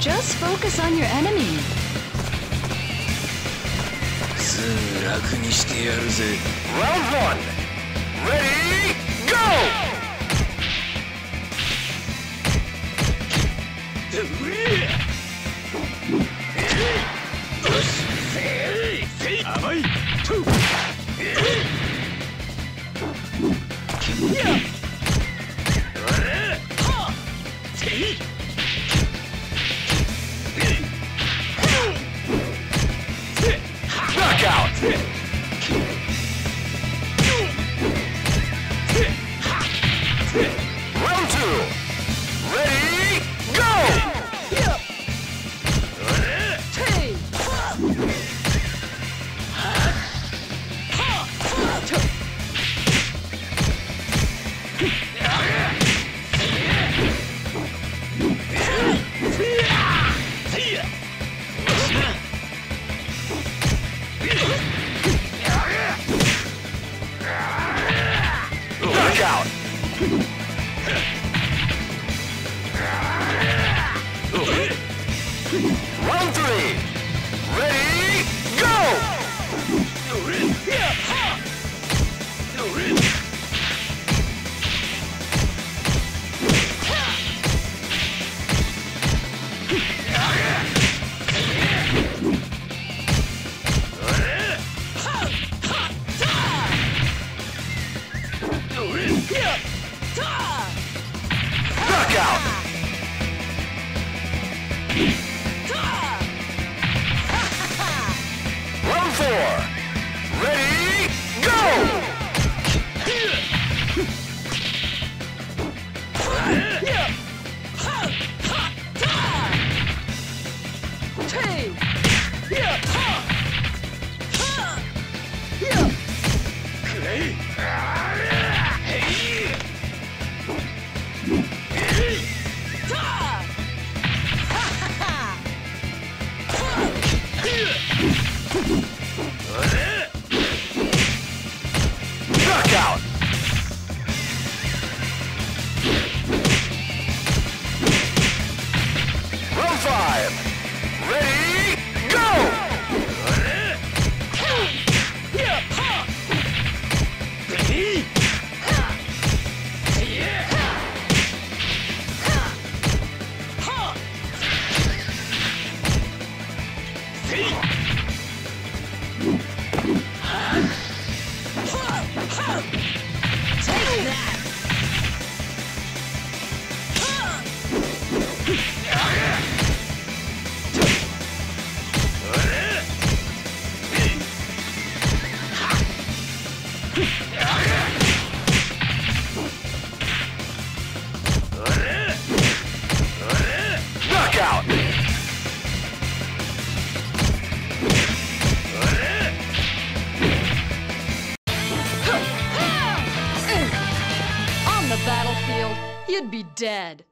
Just focus on your enemy. すぐ楽にしてやるぜ Round one. Ready, go! 甘 Knockout. Knockout. Round four. Ready, go! Knockout. Round Ah! The battlefield, you'd be dead.